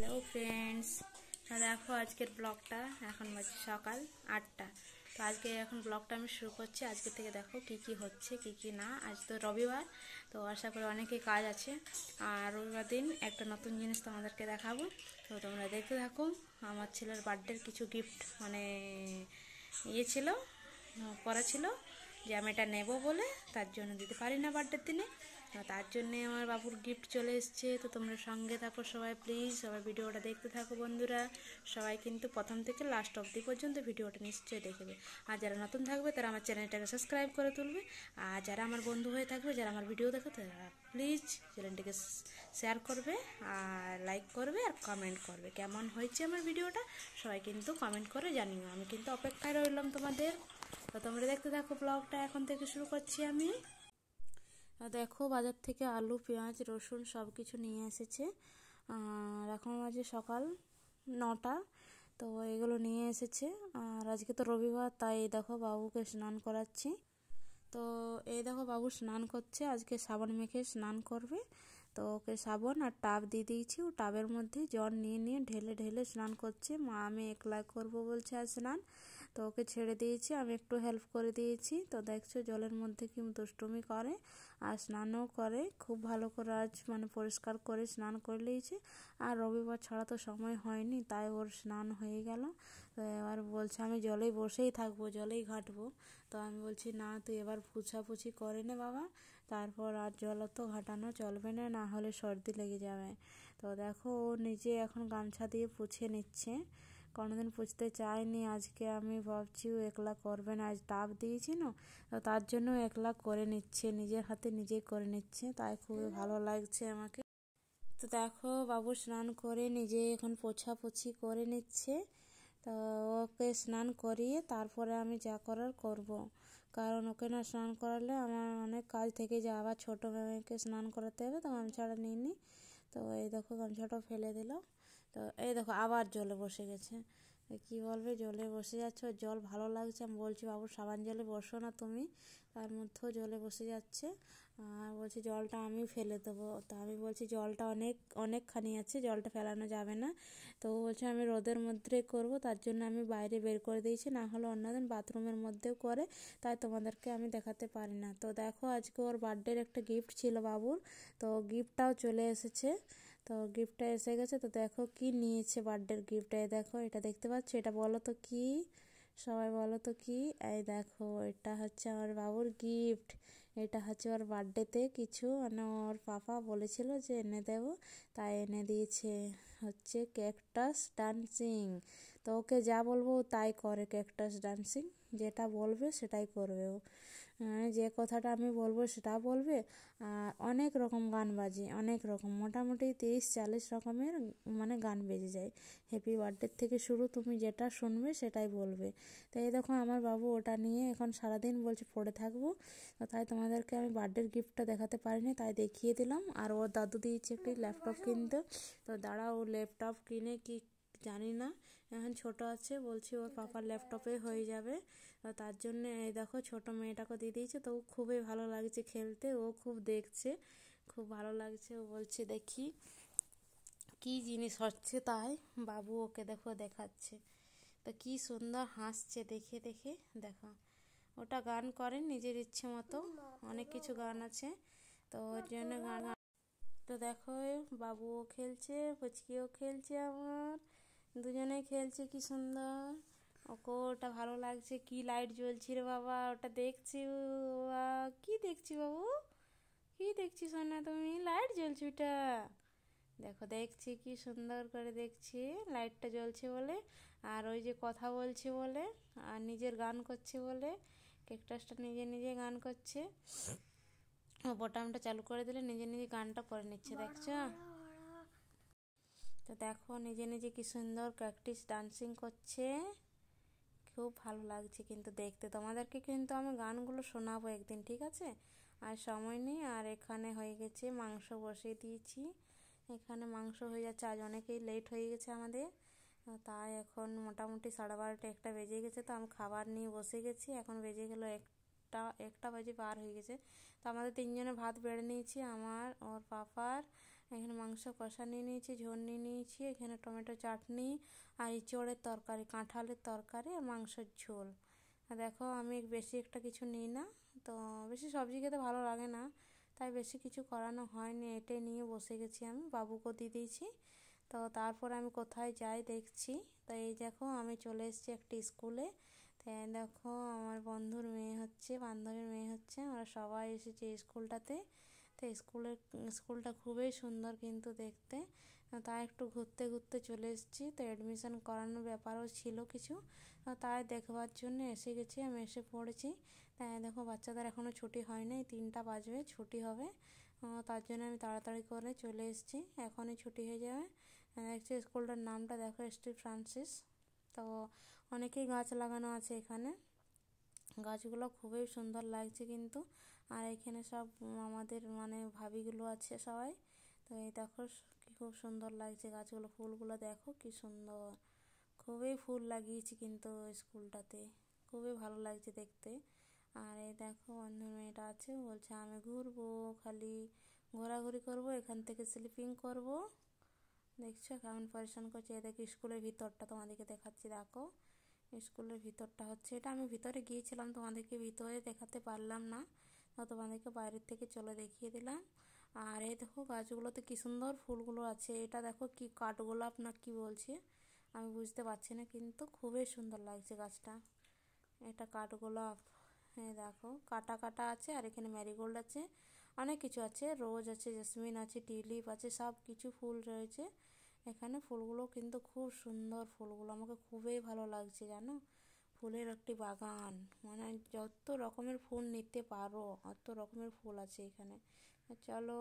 Hello friends হ্যাঁ দেখো আজকের ব্লগটা এখন বাজে সকাল আটটা। তো আজকে এখন ব্লগটা আমি শুরু করছি। আজকে থেকে দেখো কি কি হচ্ছে, কি কি না। আজ তো রবিবার, তো আশা করি অনেকেই কাজ আছে। আর রবিবার দিন একটা নতুন জিনিস তোমাদেরকে দেখাবো। তো তোমরা দেখতে থাকো, আমার ছেলের বার্থডের কিছু গিফট মানে ইয়ে ছিল করা ছিল যে আমি এটা নেব বলে, তার জন্য দিতে পারি না বার্থডের দিনে। তার জন্যে আমার বাবুর গিফট চলে এসছে। তো তোমরা সঙ্গে থাকো সবাই প্লিজ সবাই ভিডিওটা দেখতে থাকো বন্ধুরা। সবাই কিন্তু প্রথম থেকে লাস্ট অবধি পর্যন্ত ভিডিওটা নিশ্চয়ই দেখবে। আর যারা নতুন থাকবে, তারা আমার চ্যানেলটাকে সাবস্ক্রাইব করে তুলবে। আর যারা আমার বন্ধু হয়ে থাকবে, যারা আমার ভিডিও দেখো, তারা প্লিজ চ্যানেলটিকে শেয়ার করবে আর লাইক করবে আর কমেন্ট করবে। কেমন হয়েছে আমার ভিডিওটা, সবাই কিন্তু কমেন্ট করে জানিও। আমি কিন্তু অপেক্ষায় রইলাম তোমাদের। তো তোমরা দেখতে থাকো ব্লগটা এখন থেকে শুরু করছি আমি। দেখো বাজার থেকে আলু, পেঁয়াজ, রসুন সব কিছু নিয়ে এসেছে। আর এখন বাজে সকাল নটা, তো এগুলো নিয়ে এসেছে। আর আজকে তো রবিবার, তাই দেখো বাবুকে স্নান করাচ্ছি। তো এই দেখো বাবু স্নান করছে, আজকে সাবান মেখে স্নান করবে। তো ওকে সাবান আর টাব দিয়ে দিয়েছি। ও টাবের মধ্যে জল নিয়ে নিয়ে ঢেলে ঢেলে স্নান করছে। মা, আমি একলা করব বলছে আর স্নান। তো ওকে ছেড়ে দিয়েছি, আমি একটু হেল্প করে দিয়েছি। তো দেখছ জলের মধ্যে কি দুষ্টুমি করে আর স্নানও করে। খুব ভালো করে আজ মানে পরিষ্কার করে স্নান করে নিয়েছে। আর রবিবার ছাড়া তো সময় হয়নি, তাই ওর স্নান হয়ে গেল। তো এবার বলছে, আমি জলেই বসেই থাকব, জলেই ঘাটবো। তো আমি বলছি, না, তুই এবার পুছাপুছি করে নে বাবা। তারপর আর জল তো ঘাটানো চলবে না না হলে সর্দি লেগে যাবে। তো দেখো, ও নিজে এখন গামছা দিয়ে পুছে নিচ্ছে। কোনোদিন পুছতে চায়নি, আজকে আমি ভাবছি ও একলা করবে না। আজ তাপ দিয়েছি না, তো তার জন্য একলা করে নিচ্ছে, নিজের হাতে নিজেই করে নিচ্ছে। তাই খুবই ভালো লাগছে আমাকে। তো দেখো, বাবু স্নান করে নিজে এখন পোছাপুছি করে নিচ্ছে। তো ওকে স্নান করিয়ে তারপরে আমি যা করার করব। কারণ ওকে না স্নান করালে আমার অনেক কাজ থেকে যায়। আবার ছোটো মেয়েকে স্নান করাতে হবে, তো গামছাটা নিয়ে নি। তো এই দেখো গামছাটা ফেলে দিল তো এই দেখো, আবার জলে বসে গেছে। কি বলবে? জলে বসে যাচ্ছে। জল ভালো লাগছে। আমি বলছি, বাবু, সাবান জলে বসো না তুমি। তার মধ্যেও জলে বসে যাচ্ছে। আর বলছি, জলটা আমি ফেলে দেবো। তো আমি বলছি, জলটা অনেক, অনেকখানি আছে। জলটা ফেলানো যাবে না। তো বলছে, আমি রোদের মধ্যে করব। তার জন্য আমি বাইরে বের করে দিয়েছি। না হলে অন্যদিন বাথরুমের মধ্যেও করে। তাই তোমাদেরকে আমি দেখাতে পারি না। তো দেখো, আজকে ওর বার্থডের একটা গিফট ছিল বাবুর। তো গিফটটাও চলে এসেছে। তো গিফটটা এসে গেছে, তো দেখো কি নিয়েছে বার্থডের গিফটটা দেখো, এটা দেখতে পাচ্ছ? এটা বলো তো কি? সবাই বলো তো কি? এই দেখো, এটা হচ্ছে আমার বাবুর গিফট এটা হচ্ছে ওর বার্থডেতে কিছু মানে ওর পাপা বলেছিল যে এনে দেব, তাই এনে দিয়েছে। হচ্ছে ক্যাকটাস ডান্সিং তো ওকে যা বলব তাই করে ক্যাকটাস ডান্সিং যেটা বলবে সেটাই করবে ও। যে কথাটা আমি বলব সেটা বলবে। আর অনেক রকম গান বাজে, অনেক রকম। মোটামুটি তিরিশ চাল্লিশ রকমের মানে গান বেজে যায়। হ্যাপি বার্থডে থেকে শুরু তুমি যেটা শুনবে সেটাই বলবে। তো এই দেখো আমার বাবু ওটা নিয়ে এখন সারাদিন বলছে পড়ে থাকব। তো তাই তোমাদেরকে আমি বার্থডের গিফটটা দেখাতে পারিনি, তাই দেখিয়ে দিলাম। আর ওর দাদু দিয়েছে একটি ল্যাপটপ কিনতে। তো দাঁড়া ও ল্যাপটপ কিনে কি জানি না এখন ছোট আছে, বলছি ওর পাপার ল্যাপটপে হয়ে যাবে। তার জন্য এই দেখো ছোট মেয়েটাকে দিয়ে দিয়েছে, তো খুবই ভালো লাগছে খেলতে, ও খুব দেখছে, খুব ভালো লাগছে। ও বলছে, দেখি কি জিনিস হচ্ছে তাই? বাবু ওকে দেখো দেখাচ্ছে। তো কি সুন্দর হাসছে, দেখে দেখে, দেখো। ওটা গান করেন নিজের ইচ্ছে মতো, অনেক কিছু গান আছে, তো ওর জন্য গান তো দেখো বাবুও খেলছে, ফুচকিও খেলছে আমার। দুজনে খেলছে কি সুন্দর। ওকে, ওটা ভালো লাগছে, কি লাইট জ্বলছে রে বাবা, ওটা দেখছি কি দেখছি বাবু? কি দেখছি সোনা তুমি? লাইট জ্বলছে ওটা। দেখো, দেখছি কি সুন্দর করে দেখছি লাইটটা জ্বলছে বলে, আর ওই যে কথা বলছে বলে, আর নিজের গান করছে বলে কেকটাসটা নিজে নিজে গান করছে। বটামটা চালু করে দিলে নিজে নিজে গানটা করে নিচ্ছে, দেখছ? তো দেখো, নিজে নিজে কি সুন্দর প্র্যাকটিস ডান্সিং করছে। খুব ভালো লাগছে কিন্তু দেখতে। তোমাদেরকে কিন্তু আমি গানগুলো শোনাবো একদিন, ঠিক আছে? আর সময় নেই, আর এখানে হয়ে গেছে মাংস বসিয়ে দিয়েছি। এখানে মাংস হয়ে যাচ্ছে, আজ অনেকেই লেট হয়ে গেছে আমাদের। তাই এখন মোটামুটি সাড়ে বারোটা একটা বেজে গেছে, তো আমি খাবার নিয়ে বসে গেছি। এখন বেজে গেলো একটা একটা বাজে পার হয়ে গেছে। তো আমাদের তিনজনে ভাত বেড়ে নিয়েছি, আমার, ওর পাপার এখানে মাংস কষা নিয়ে নিয়েছি, ঝোল নিয়ে নিয়েছি, এখানে টমেটো চাটনি আর ইঁচড়ের তরকারি, কাঁঠালের তরকারি আর মাংসের ঝোল। দেখো আমি বেশি একটা কিছু নিই না, তো বেশি সবজি খেতে ভালো লাগে না, তাই বেশি কিছু করানো হয়নি এটাই নিয়ে বসে গেছি আমি বাবুকে দিয়ে দিয়েছি। তো তারপর আমি কোথায় যাই দেখছি, তো এই দেখো আমি চলে এসেছি একটি স্কুলে তাই দেখো আমার বন্ধুর মেয়ে হচ্ছে, বান্ধবীর মেয়ে হচ্ছে, আমরা সবাই এসেছি স্কুলটাতে। তো স্কুলের, স্কুলটা খুবই সুন্দর কিন্তু দেখতে। তাই একটু ঘুরতে ঘুরতে চলে এসেছি। তো অ্যাডমিশন করানোর ব্যাপারও ছিল কিছু। তাই দেখবার জন্য এসে গেছি, আমি এসে পড়েছি। তাই দেখো বাচ্চাদের এখনও ছুটি হয়নি, তিনটা বাজবে, ছুটি হবে। তার জন্য আমি তাড়াতাড়ি করে চলে এসেছি। এখনই ছুটি হয়ে যাবে। দেখছি স্কুলটার নামটা দেখো স্ট্রি ফ্রান্সিস। তো অনেকেই গাছ লাগানো আছে এখানে। গাছগুলো খুবই সুন্দর লাগছে কিন্তু। আর এখানে সব আমাদের মানে ভাবিগুলো আছে সবাই। তো এই দেখো কি খুব সুন্দর লাগছে গাছগুলো, ফুলগুলো দেখো কি সুন্দর। খুবই ফুল লাগিয়েছি কিন্তু স্কুলটাতে, খুবই ভালো লাগছে দেখতে। আর এই দেখো অন্য মেয়েটা আছে বলছে, আমি ঘুরবো খালি, ঘোরাঘুরি করব, এখান থেকে স্লিপিং করব। দেখছ কেমন পরিশ্রম করছে। এ দেখো স্কুলের ভিতরটা তোমাদেরকে দেখাচ্ছি, দেখো। স্কুলের ভিতরটা হচ্ছে, এটা আমি ভিতরে গিয়েছিলাম, তোমাদেরকে ভিতরে দেখাতে পারলাম না। তোমাদেরকে বাইরের থেকে চলে দেখিয়ে দিলাম। আর এই দেখো গাছগুলোতে কি সুন্দর ফুলগুলো আছে। এটা দেখো কি কাঠগোলাপ না কি বলছে? আমি বুঝতে পারছি না কিন্তু খুবই সুন্দর লাগছে গাছটা। এটা কাঠগোলাপ। হ্যাঁ দেখো কাটা কাটা আছে আর এখানে ম্যারিগোল্ড আছে। অনেক কিছু আছে। রোজ আছে, জেসমিন আছে টিউলিপ আছে, সব কিছু ফুল রয়েছে। এখানে ফুলগুলো কিন্তু খুব সুন্দর ফুলগুলো। আমাকে খুবই ভালো লাগছে, জানো? ফুলের একটি বাগান। মানে যত রকমের ফুল নিতে পারো, অত রকমের ফুল আছে এখানে। চলো